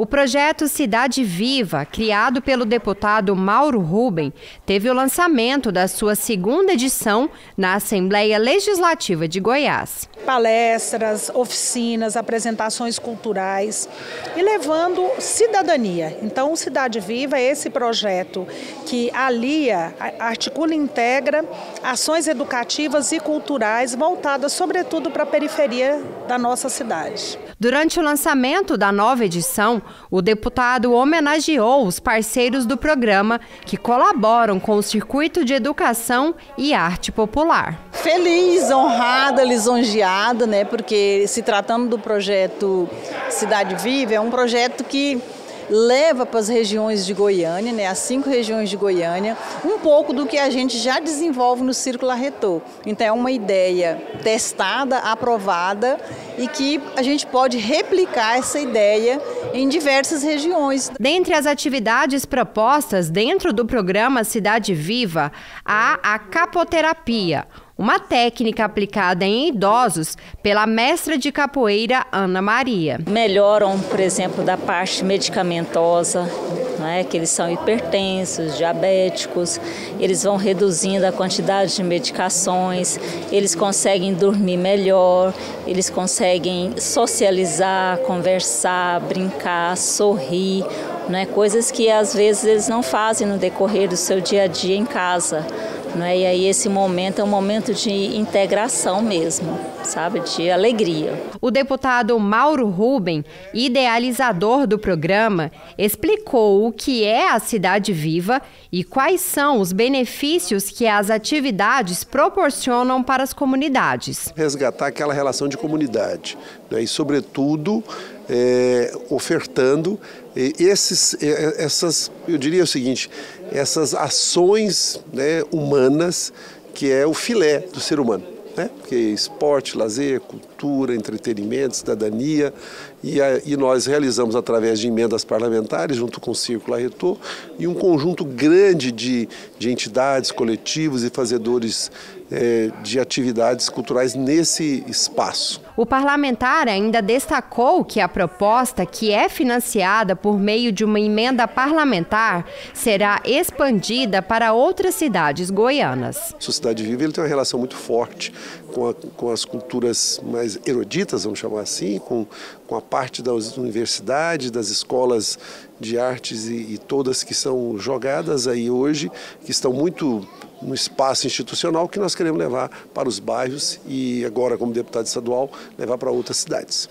O projeto Cidade Viva, criado pelo deputado Mauro Ruben, teve o lançamento da sua segunda edição na Assembleia Legislativa de Goiás. Palestras, oficinas, apresentações culturais e levando cidadania. Então, Cidade Viva é esse projeto que alia, articula e integra ações educativas e culturais voltadas, sobretudo, para a periferia da nossa cidade. Durante o lançamento da nova edição, o deputado homenageou os parceiros do programa que colaboram com o circuito de educação e arte popular. Feliz, honrada, lisonjeada, né? Porque se tratando do projeto Cidade Viva, é um projeto que leva para as regiões de Goiânia, né, as cinco regiões de Goiânia, um pouco do que a gente já desenvolve no Círculo Arretor. Então é uma ideia testada, aprovada e que a gente pode replicar essa ideia em diversas regiões. Dentre as atividades propostas dentro do programa Cidade Viva, há a capoterapia uma técnica aplicada em idosos pela mestra de capoeira Ana Maria. Melhoram, por exemplo, da parte medicamentosa, né, que eles são hipertensos, diabéticos, eles vão reduzindo a quantidade de medicações, eles conseguem dormir melhor, eles conseguem socializar, conversar, brincar, sorrir, né, coisas que às vezes eles não fazem no decorrer do seu dia a dia em casa. Né? E aí esse momento é um momento de integração mesmo, sabe, de alegria. O deputado Mauro Ruben, idealizador do programa, explicou o que é a Cidade Viva e quais são os benefícios que as atividades proporcionam para as comunidades. Resgatar aquela relação de comunidade né? e, sobretudo, é, ofertando esses, essas, eu diria o seguinte, essas ações né, humanas que é o filé do ser humano. Né? Porque esporte, lazer, cultura, entretenimento, cidadania, e, a, e, nós realizamos através de emendas parlamentares, junto com o Círculo Arretor, e um conjunto grande de, de entidades, coletivos e fazedores é, de atividades culturais nesse espaço. O parlamentar ainda destacou que a proposta, que é financiada por meio de uma emenda parlamentar, será expandida para outras cidades goianas. A Sociedade Viva ele tem uma relação muito forte com, a, com as culturas mais eruditas, vamos chamar assim, com, com a parte das universidades, das escolas de artes e, e todas que são jogadas aí hoje, que estão muito no espaço institucional que nós queremos levar para os bairros e agora como deputado estadual levar para outras cidades.